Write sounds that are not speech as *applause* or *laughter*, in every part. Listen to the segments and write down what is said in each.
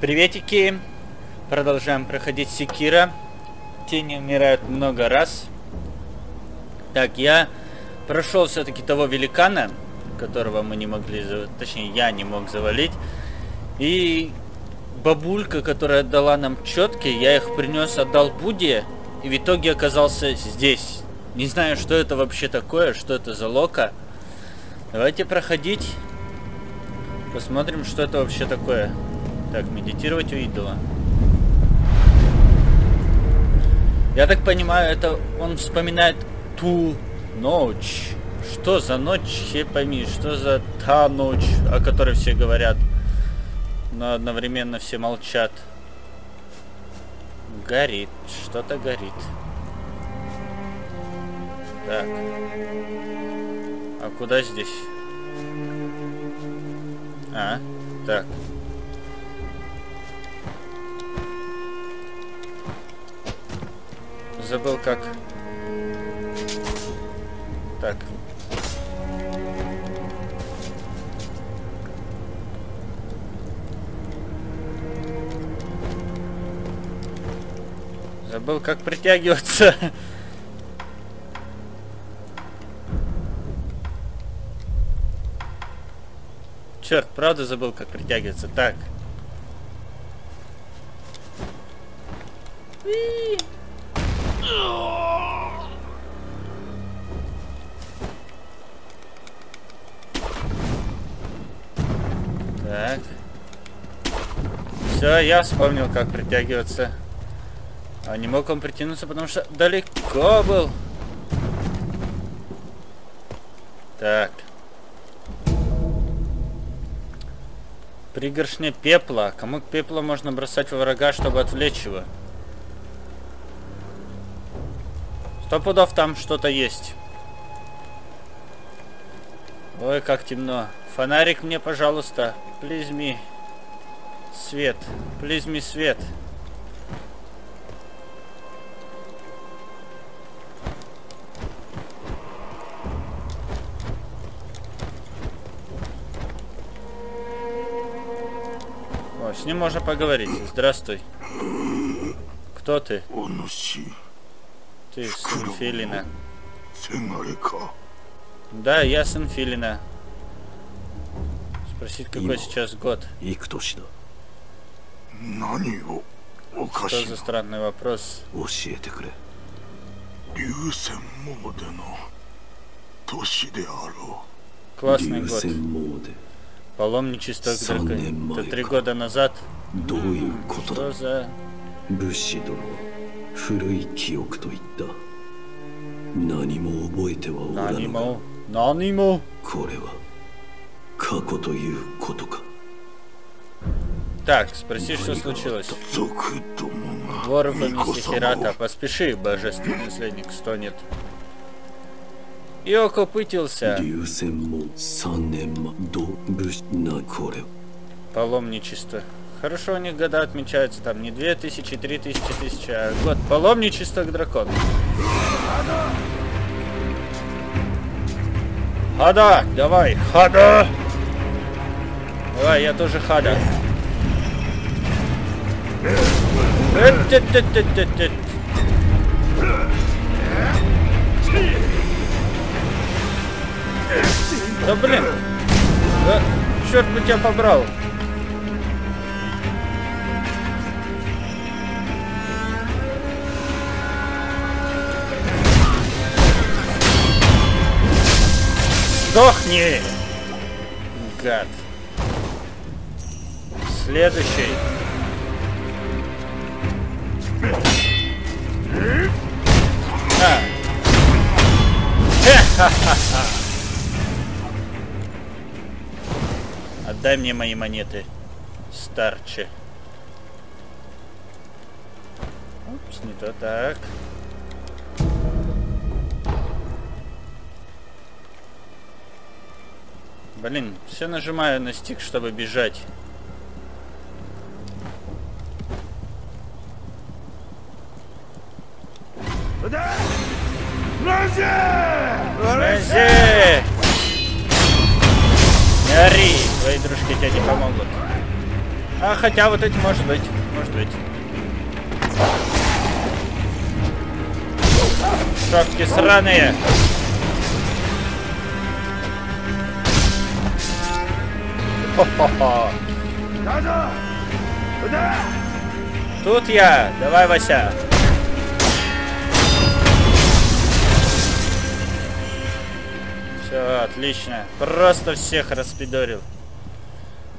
Приветики! Продолжаем проходить Секира. Тени умирают много раз. Так, я прошел все-таки того великана, которого мы не могли, точнее, я не мог завалить. И бабулька, которая дала нам четки, я их принес, отдал Буде, и в итоге оказался здесь. Не знаю, что это вообще такое, что это за лока. Давайте проходить. Посмотрим, что это вообще такое. Так, медитировать у идола. Я так понимаю, это он вспоминает ту ночь. Что за ночь, я пойми, что за та ночь, о которой все говорят, но одновременно все молчат. Горит, что-то горит. Так. А куда здесь? А, так. Забыл как. Так. Забыл как притягиваться. Черт, правда забыл, как притягиваться. Так. Я вспомнил, как притягиваться. А не мог он притянуться, потому что далеко был. Так. Пригоршня пепла. Кому пепла можно бросать во врага, чтобы отвлечь его? Сто пудов там что-то есть. Ой, как темно. Фонарик мне, пожалуйста. Me. Свет. Please me свет. О, с ним можно поговорить. Здравствуй. Кто ты? Ты сын Филина. Да, я сын Филина. Спросить, какой сейчас год? Что за странный вопрос? Классный год. Паломничество к дракону. Это три года назад. Что за... 武士殿は古い記憶と言った何も覚えてはおらぬが何も何もこれは過去ということか Так, спроси, что случилось. Двор поместья Хирата. Поспеши, божественный наследник стонет. И окопытился. Паломничество. Хорошо у них года отмечаются, там не две тысячи, три тысячи, тысяча, а год. Паломничество к дракону. Хада, давай, хада! Давай, я тоже хада. Да блин! Да, черт бы тебя побрал! Сдохни! Гад. Следующий. *laughs* Отдай мне мои монеты, старче. Упс, не то так. Блин, все нажимаю на стик, чтобы бежать. Рази! Не ори, твои дружки тебе не помогут. А хотя вот эти может быть. Может быть. Шапки сраные. Хо-хо-хо. Тут я. Давай, Вася. Все, отлично. Просто всех распидорил.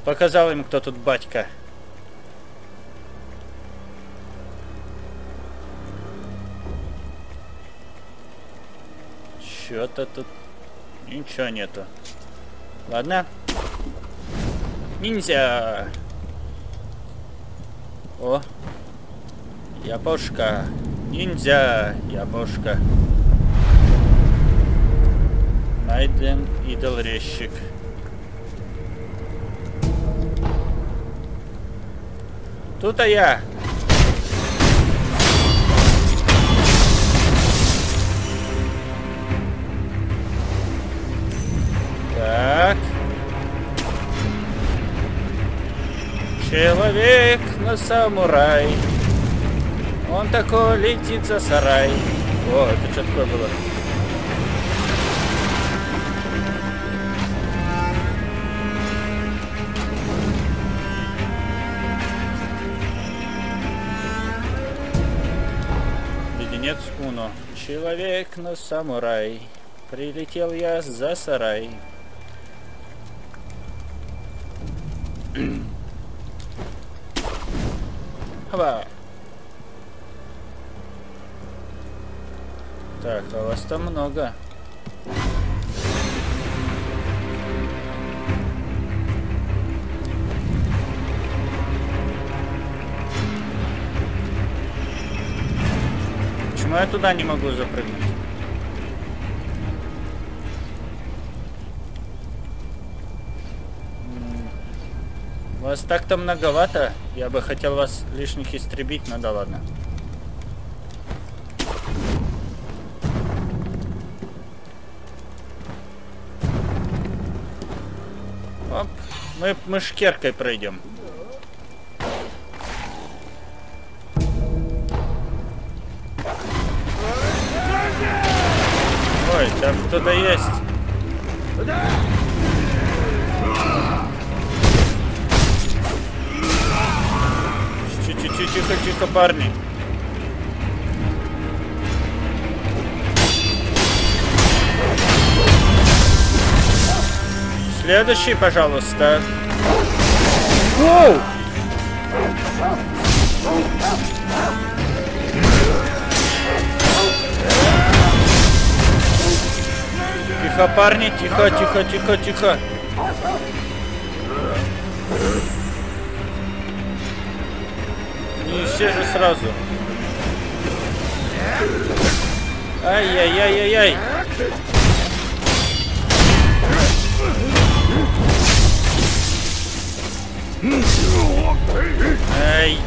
Показал им, кто тут батька. Чё-то тут... Ничего нету. Ладно. Ниндзя! О! Япошка! Ниндзя! Япошка! Найден идол резчик. Тут-то я! Так. Человек на самурай. Он такой летит за сарай. О, это что такое было? Человек на самурай. Прилетел я за сарай. *clears throat* Хва. Так, а вас там много. Почему я туда не могу запрыгнуть? Вас так-то многовато. Я бы хотел вас лишних истребить, но да ладно. Оп. Мы, мы шкеркой пройдем. Кто-то есть. Чуть-чуть, тихо, тихо, парни. Следующий, пожалуйста. Воу! Тихо, парни, тихо, тихо, тихо, тихо. Не все же сразу. Ай-яй-яй-яй-яй. Ай.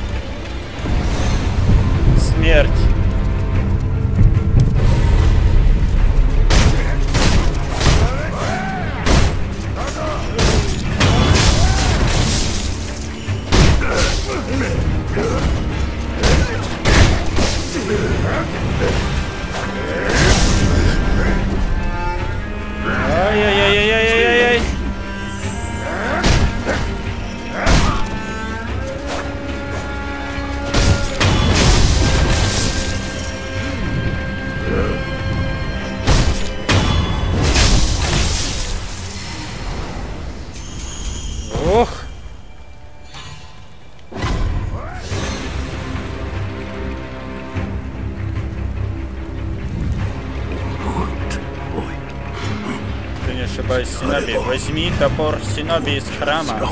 Смерть. Возьми топор Синоби из храма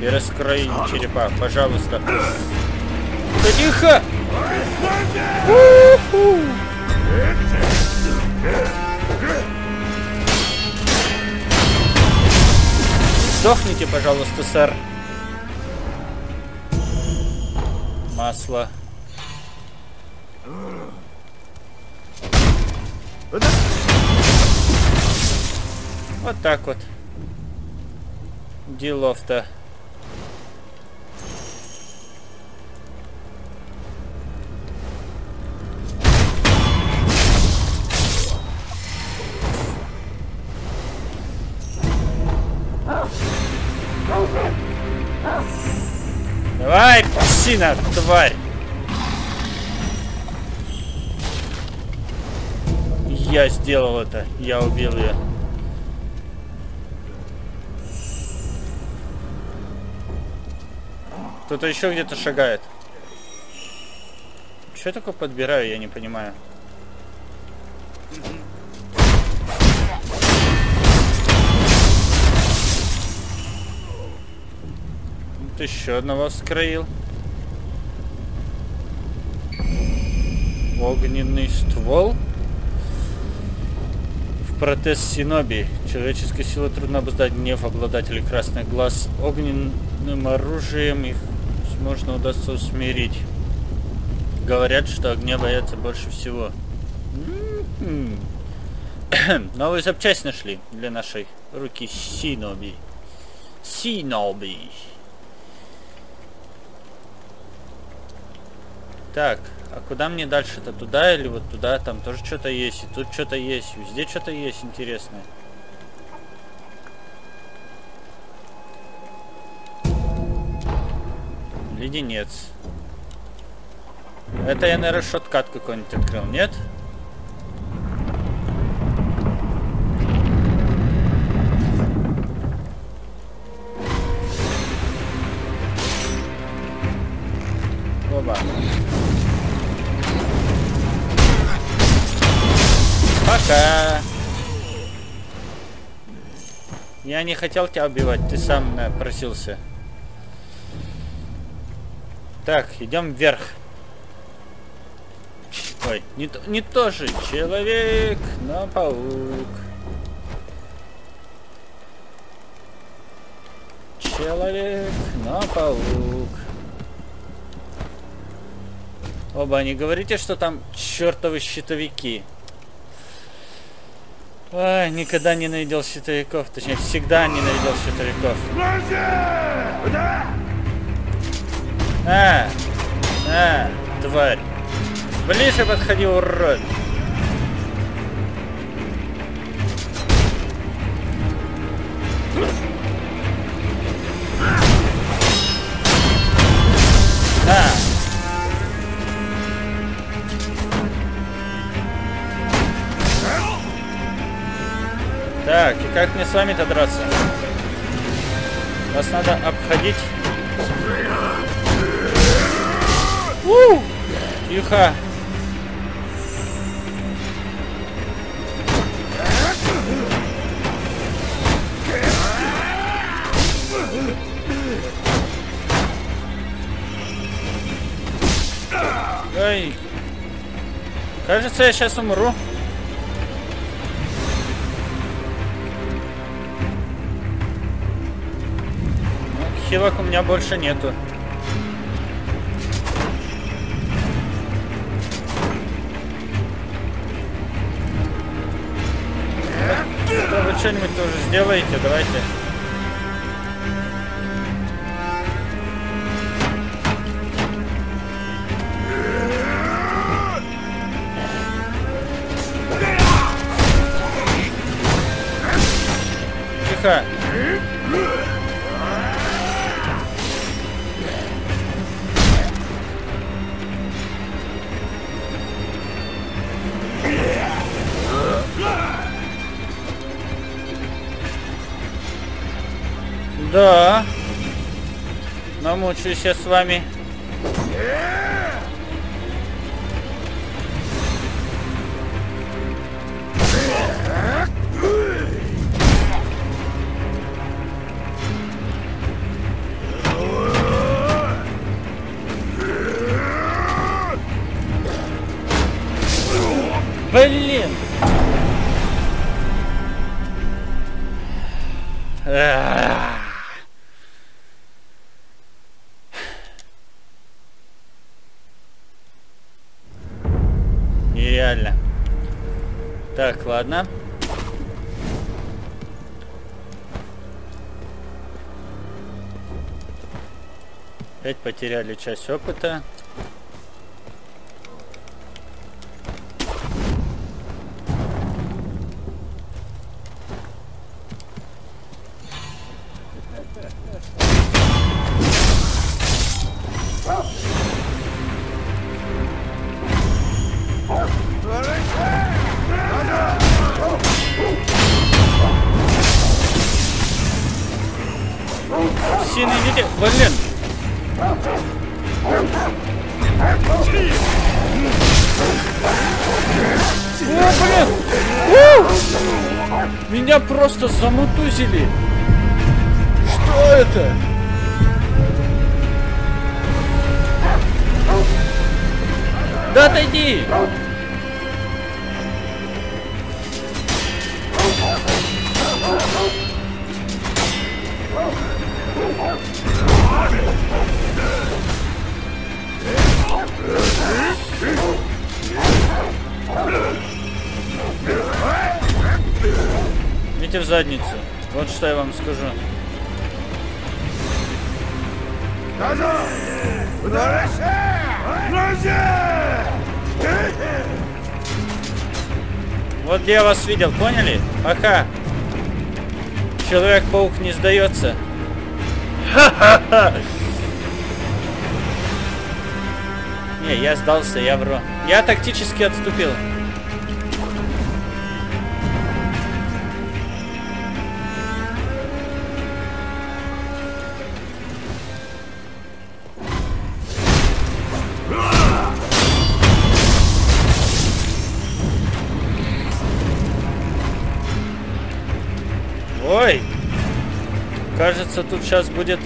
и раскрой черепа, пожалуйста. Да тихо! Сдохните, пожалуйста, сэр. Масло. Вот так вот делов-то? Давай, псина, тварь! Я сделал это, я убил ее. Кто-то еще где-то шагает. Что я такое подбираю, я не понимаю. Вот еще одного скроил. Огненный ствол. В протез Синоби. Человеческая сила трудно обуздать гнев обладателей красных глаз. Огненным оружием их можно удастся усмирить. Говорят, что огня боятся больше всего. *coughs* Новую запчасть нашли для нашей руки Синоби. Синоби. Так, а куда мне дальше-то? Туда или вот туда? Там тоже что-то есть. И тут что-то есть. Везде что-то есть интересное. Леденец. Это я, наверное, шоткат какой-нибудь открыл, нет? Оба. Пока. Я не хотел тебя убивать, ты сам просился. Так, идем вверх. Ой, не, то, не то же. Человек, но паук. Человек, но паук. Оба, не говорите, что там чертовы щитовики. Ой, никогда не найдел щитовиков. Точнее, всегда не найдел щитовиков. А, а, тварь. Ближе подходи, урод. А. Так, и как мне с вами-то драться? Вас надо обходить. У! Тихо. Ой. Кажется, я сейчас умру. хилок у меня больше нету. Сделаете, давайте. Да. Намучаюсь я с вами. Блин! Ах. Нереально. Так, ладно. Опять потеряли часть опыта. Меня просто замутузили. Что это? Да отойди! Идите в задницу. Вот что я вам скажу. Вот где я вас видел, поняли? Пока. Человек-паук не сдается. Не, я сдался, я вру. Я тактически отступил. Кажется, тут сейчас будет...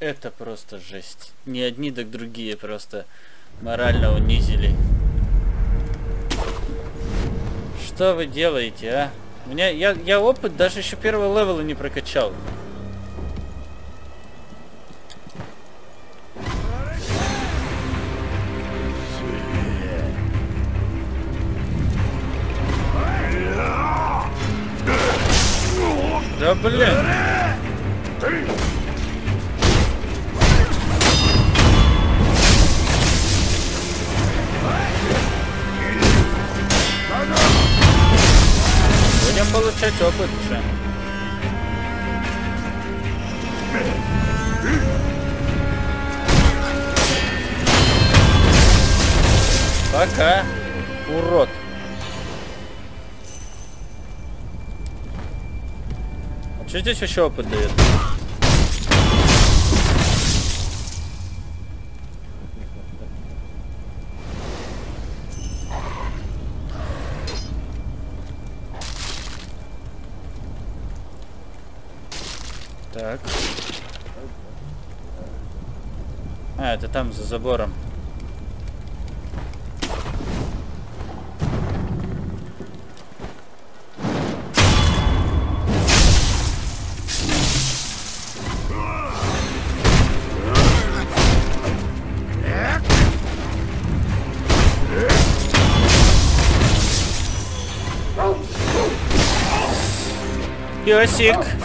Это просто жесть. Не одни, так другие просто морально унизили. Что вы делаете, а? У меня, я, я опыт даже еще первого левела не прокачал. Да блин. Будем получать опыт уже. Пока, урод. А что здесь еще опыт дает? Так. А, это там за забором. Песик.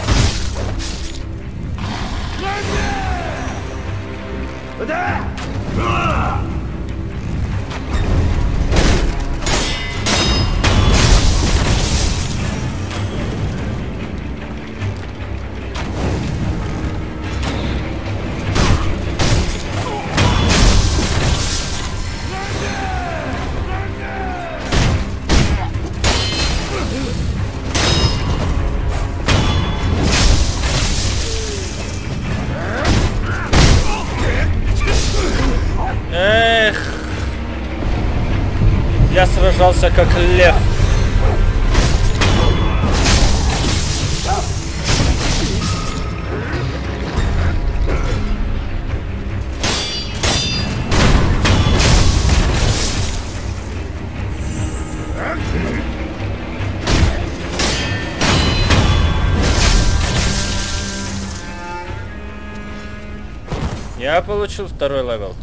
Я получил второй level.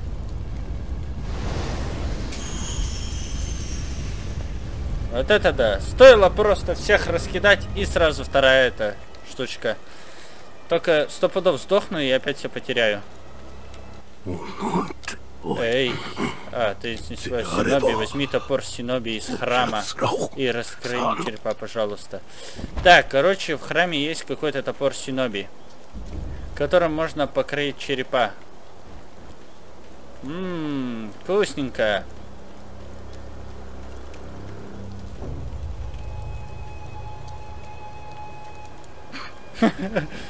Вот это да. Стоило просто всех раскидать и сразу вторая эта штучка. Только сто пудов сдохну и опять все потеряю. Эй, А, ты не Синоби, возьми топор Синоби из храма и раскрой черепа, пожалуйста. Так, короче, в храме есть какой-то топор Синоби, которым можно покрыть черепа. Ммм, вкусненько. *laughs*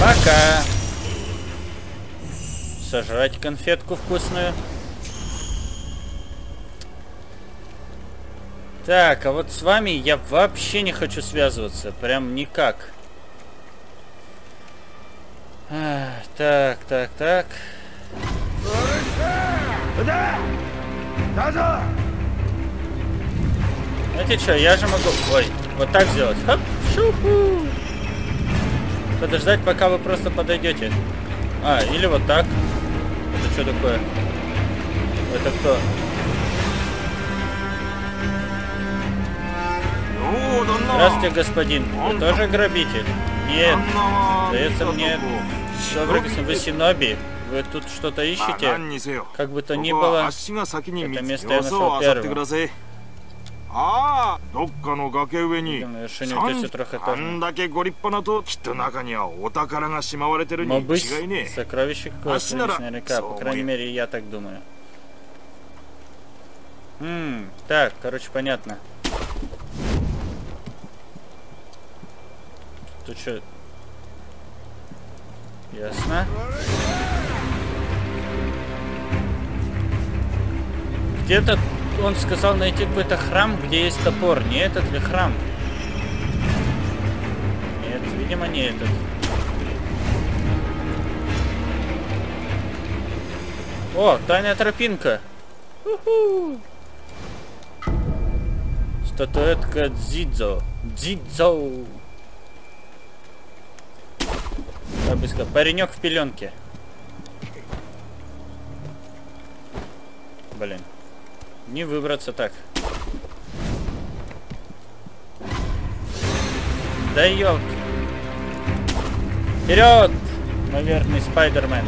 Пока. Сожрать конфетку вкусную. Так, а вот с вами я вообще не хочу связываться. Прям никак. Так, так, так. Знаете что, я же могу... Ой, вот так сделать. Хоп, шуху. Подождать, пока вы просто подойдете. А, или вот так. Это что такое? Это кто? Здравствуйте, господин. Вы тоже грабитель? Нет. Дается мне... Добрый господин, вы Синоби? Вы тут что-то ищете? Как бы то ни было, это место я нашел первым. ああどっかの崖上にあんだけご立派なときっと中にはお宝がしまわれてるに違いねえ сокровище какое-то наверняка по крайней мере я так думаю Ммм, так, короче, понятно. Тут что? Ясно. Где-то он сказал найти какой-то храм, где есть топор. Не этот ли храм? Нет, видимо, не этот. О, тайная тропинка. Статуэтка Дзидзо. Дзидзо. Я бы паренек в пеленке. Блин. Не выбраться так. Да ёлки. Вперед! Наверное, Спайдермен.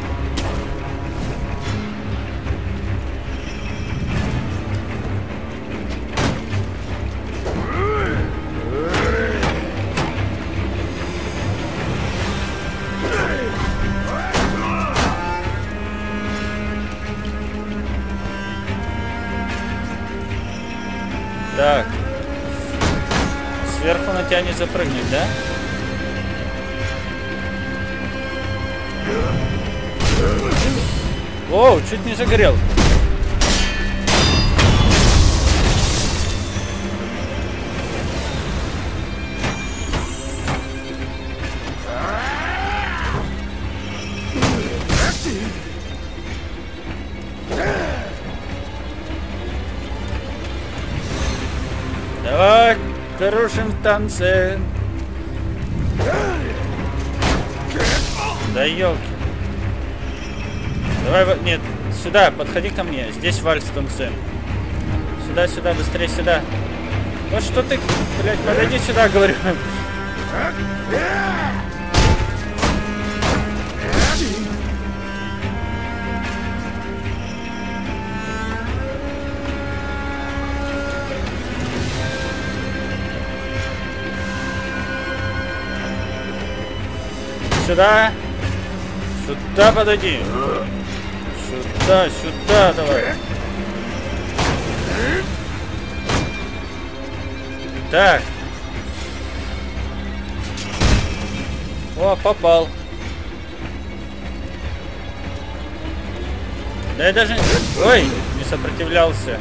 Запрыгнуть, да? Оу, чуть не загорел. Танце. Да елки. Давай, нет, сюда, подходи ко мне. Здесь вальс танцуем. Сюда, сюда, быстрее сюда. Вот что ты, блядь, подойди сюда, говорю. Сюда. Сюда подойди. Сюда, сюда давай. Так. О, попал. Да я даже... Ой, не сопротивлялся.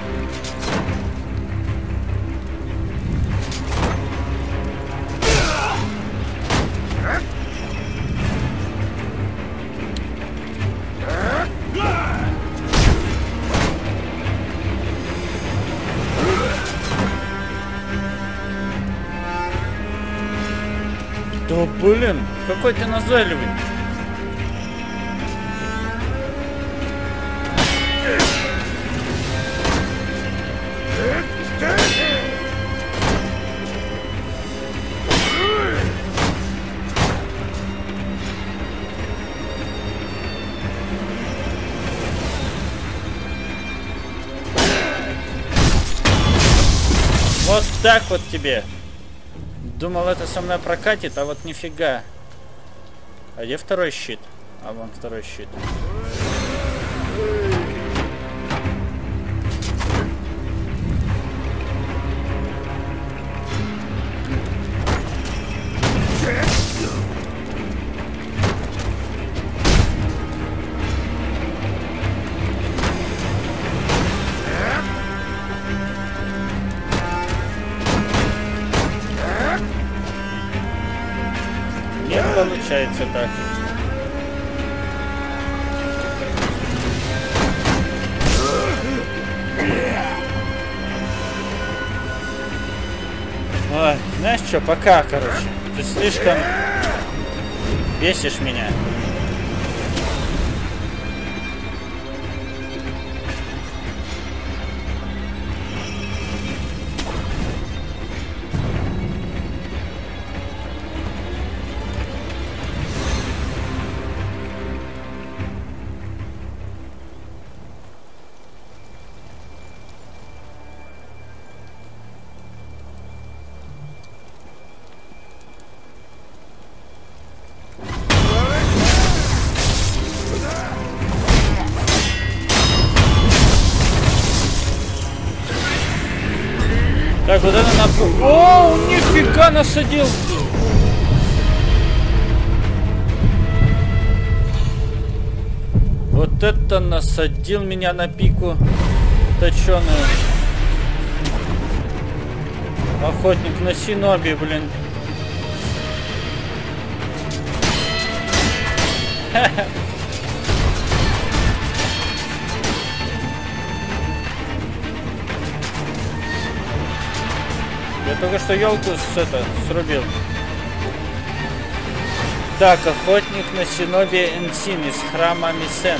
какой ты назойливый. Вот так вот тебе. Думал, это со мной прокатит, а вот нифига. А где второй щит? А вон второй щит. Что, пока, короче. Ты слишком бесишь меня. Так, вот это на... О, он нифига насадил! Вот это насадил меня на пику точеную. Охотник на синоби, блин. Ха-ха. *laughs* только что елку с это срубил. Так, охотник на Синобе Энсин из храма Мисен.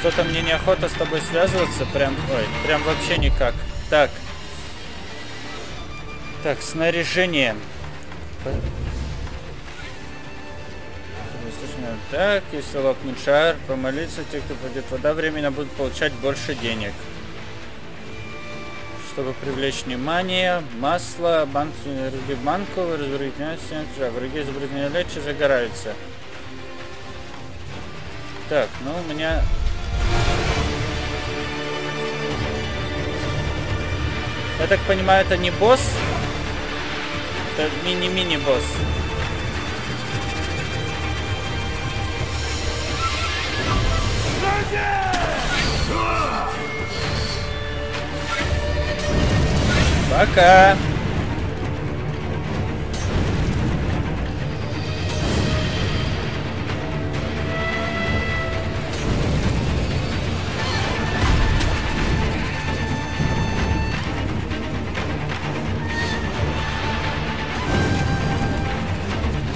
Что-то мне неохота с тобой связываться, прям, ой, прям вообще никак. Так. Так, снаряжение. Так, если лопнуть шар, помолиться, те, кто пойдет вода, временно будут получать больше денег чтобы привлечь внимание. Масло, банк, разбив банку, разберите а враги изобретения лечи загораются. Так, ну у меня... Я так понимаю, это не босс? Это мини-мини-босс. Пока.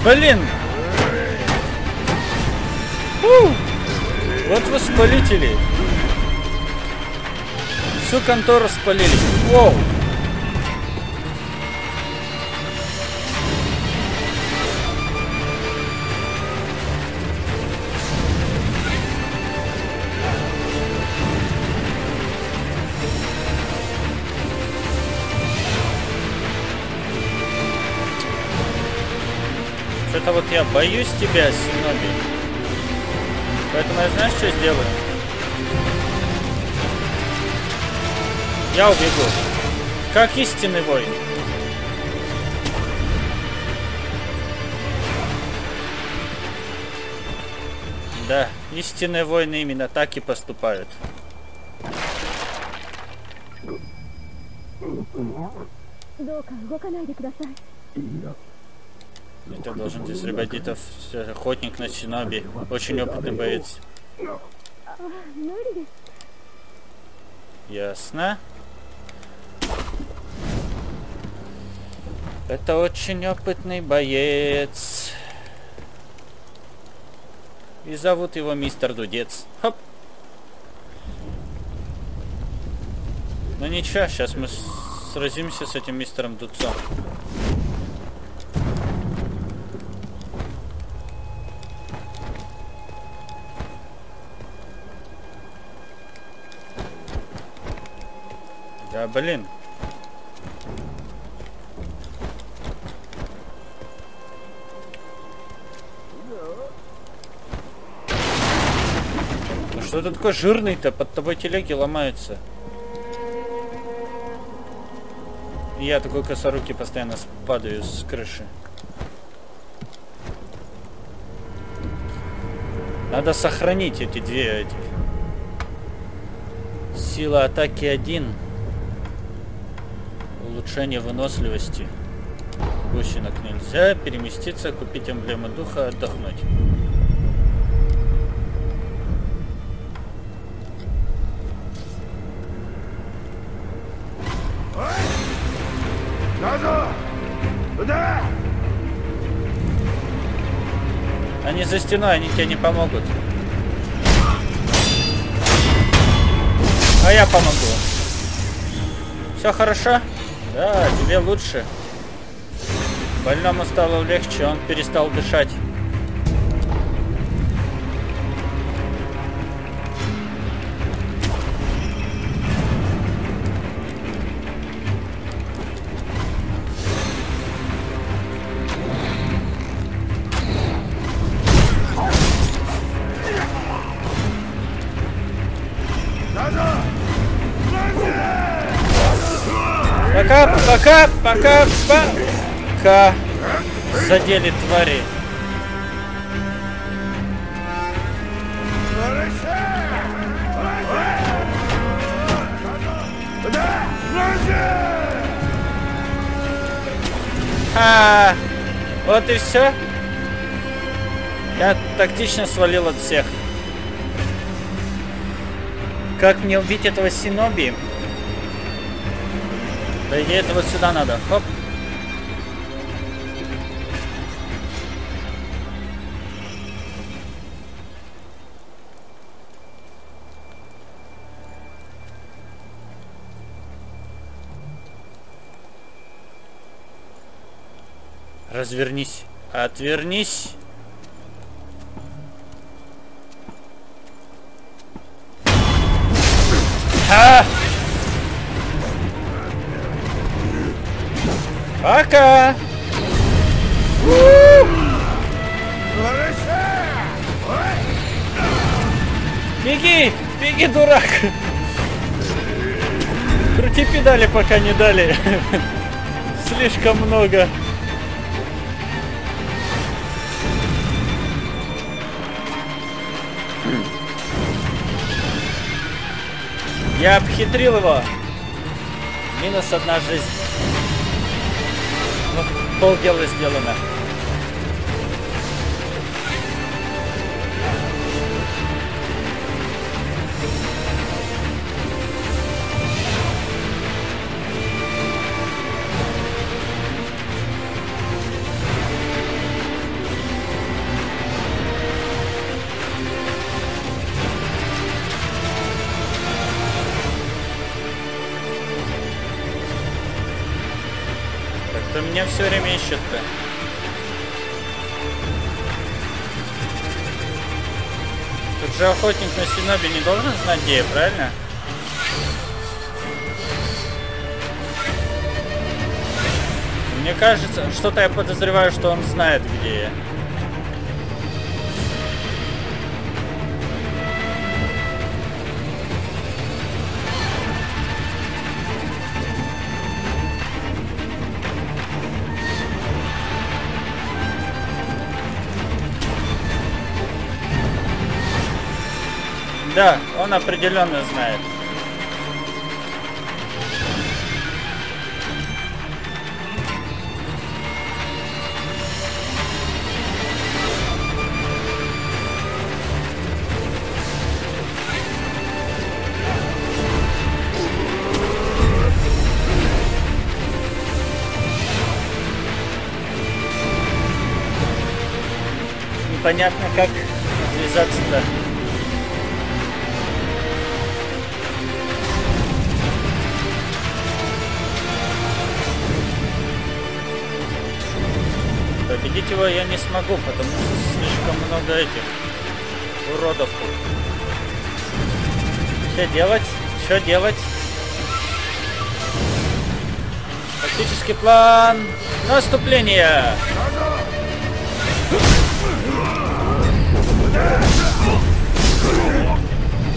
Блин! У! Вот воспалители. Всю контору спалили. Воу! Боюсь тебя, Синоби. Поэтому я знаешь, что сделаю? Я убегу. Как истинный воин. Да, истинные воины именно так и поступают. Yeah. Это должен здесь Рибадитов, охотник на Синоби. Очень опытный боец. Ясно. Это очень опытный боец. И зовут его мистер Дудец. Хоп. Ну ничего, сейчас мы сразимся с этим мистером Дудцом. А, блин. Ну что ты такой жирный-то? Под тобой телеги ломаются. Я такой косоруки постоянно падаю с крыши. Надо сохранить эти две эти. Сила атаки 1. Улучшение выносливости. Гусенок нельзя. Переместиться, купить эмблему духа, отдохнуть. Они за стеной, они тебе не помогут. А я помогу. Все хорошо? Да, тебе лучше. Больному стало легче, он перестал дышать. Пока, пока, пока. Задели твари. А, вот и все. Я тактично свалил от всех. Как мне убить этого Синоби? Да идея это вот сюда надо. Хоп. Развернись. Отвернись. Пока! Беги! Беги, дурак! Крути педали, пока не дали. Слишком много. Я обхитрил его. Минус одна жизнь. Ну, полдела сделано. Как-то меня все время ищет-то. Тут же охотник на Синоби не должен знать, где я, правильно? Мне кажется, что-то я подозреваю, что он знает, где я. Да, он определенно знает. Непонятно, как отвязаться-то. Победить его я не смогу, потому что слишком много этих уродов тут. Что делать? Что делать? Тактический план наступления.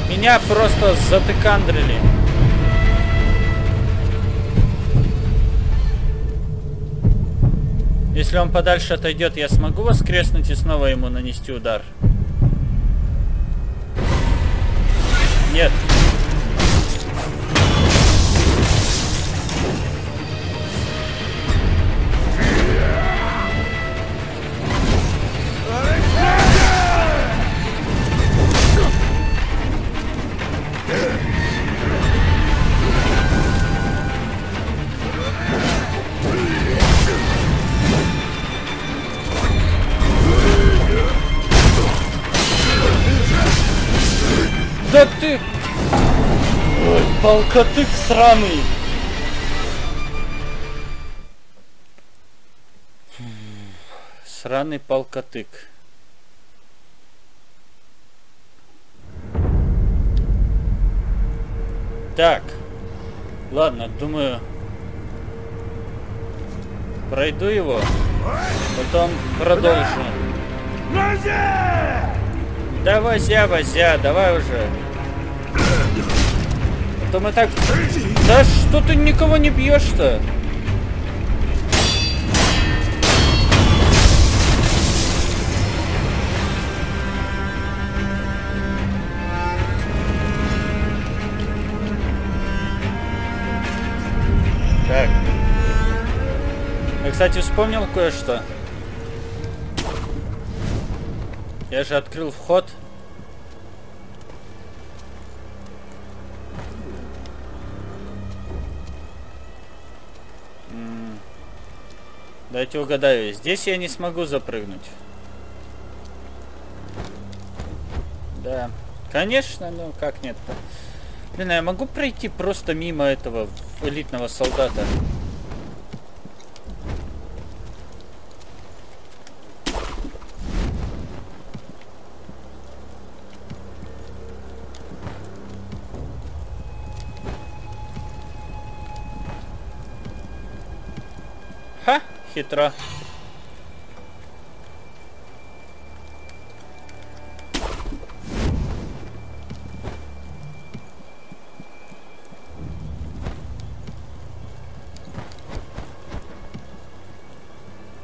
Меня просто затыкандрили. Если он подальше отойдет, я смогу воскреснуть и снова ему нанести удар? Нет. Ой, полкотык сраный. Сраный полкотык. Так. Ладно, думаю... Пройду его. Потом продолжу. Да возя, возя, давай уже. То мы так... Да что ты никого не бьешь-то? Так. Я, кстати, вспомнил кое-что. Я же открыл вход. Дайте угадаю. Здесь я не смогу запрыгнуть. Да. Конечно, ну как нет-то. Блин, а я могу пройти просто мимо этого элитного солдата? Хитро.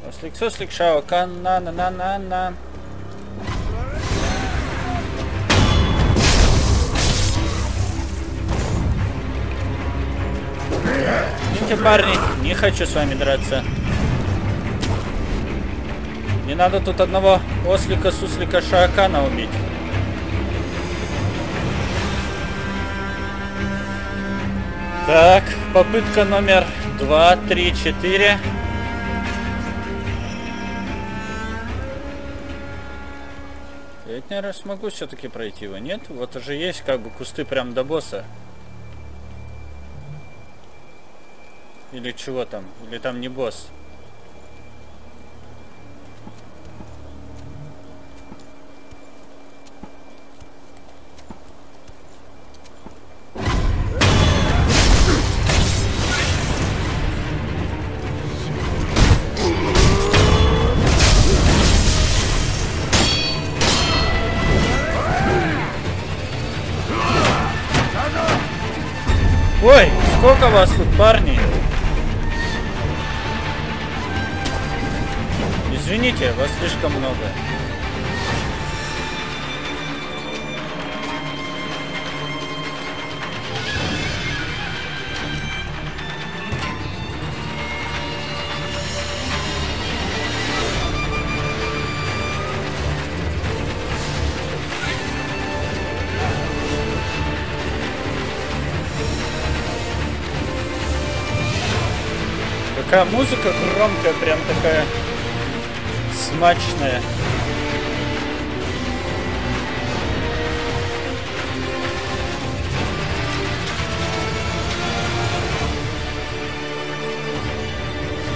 Суслик, суслик, шао, кан, на, на, на, на, на. Извините, парни, не хочу с вами драться. Не надо тут одного ослика, суслика, шаакана убить. Так, попытка номер два, три, четыре. Я ведь, наверное, смогу все-таки пройти его, нет? Вот уже есть как бы кусты прям до босса. Или чего там? Или там не босс? Какая музыка громкая, прям такая смачная.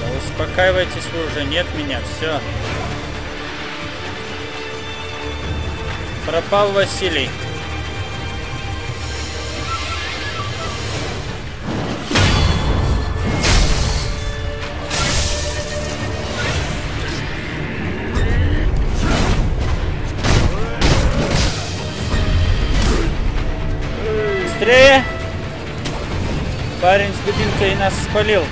Да успокаивайтесь вы уже, нет меня, все. Пропал Василий. Близко и нас спалил.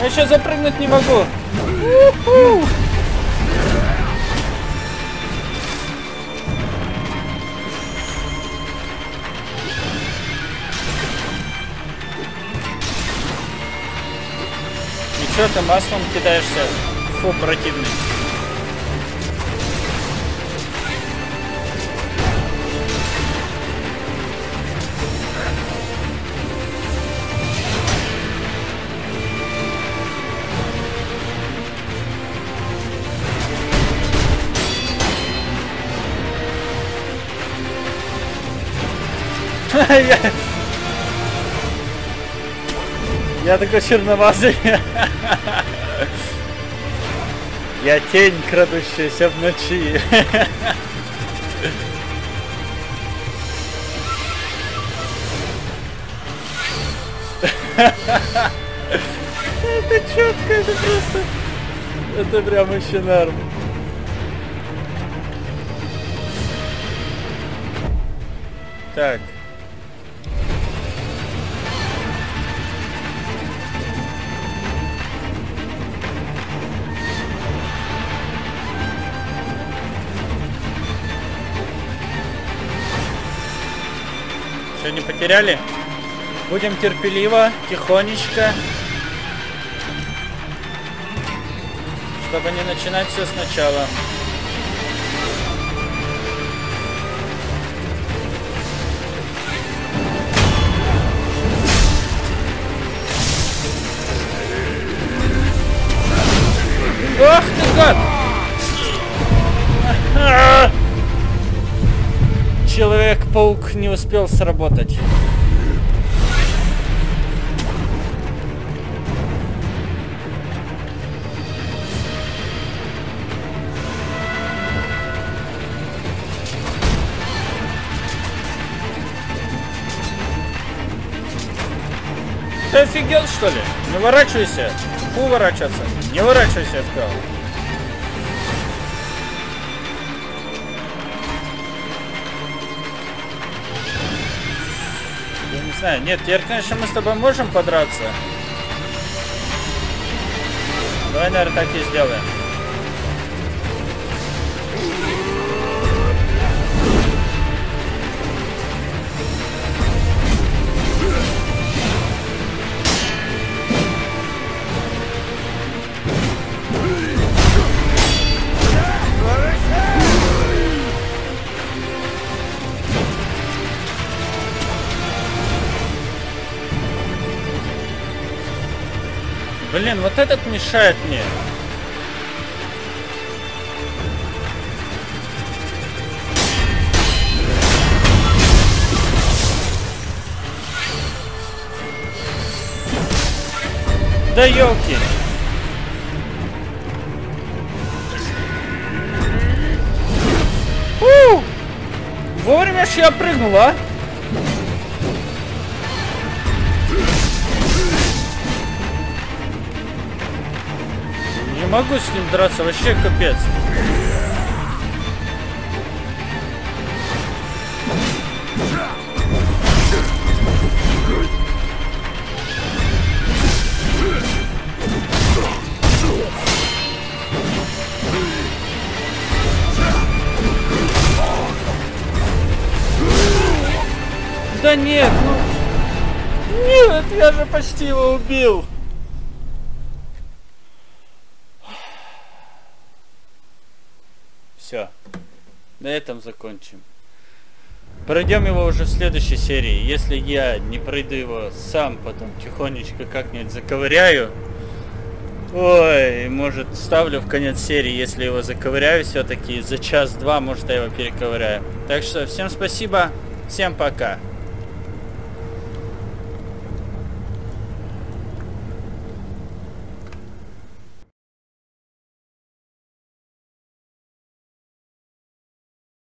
Я еще запрыгнуть не могу. Что ты маслом кидаешься? Фу, противный. Я... я такой черновазый. я тень, крадущаяся в ночи. это четко, это просто... Это прям еще норм. Так. Все не потеряли? Будем терпеливо, тихонечко. Чтобы не начинать все сначала. Ох ты гад! Человек-паук не успел сработать. Ты офигел, что ли? Не ворачивайся. Фу ворачиваться. Не ворачивайся, я сказал. Знаю. Нет, теперь, конечно, мы с тобой можем подраться. Давай, наверное, так и сделаем. Блин, вот этот мешает мне. Да елки. Вовремя ж я прыгнул, а? Не могу с ним драться, вообще капец. Да нет, ну... Нет, я же почти его убил. Все. На этом закончим. Пройдем его уже в следующей серии. Если я не пройду его сам, потом тихонечко как-нибудь заковыряю. Ой, может ставлю в конец серии, если его заковыряю все-таки. За час-два, может я его перековыряю. Так что всем спасибо, всем пока.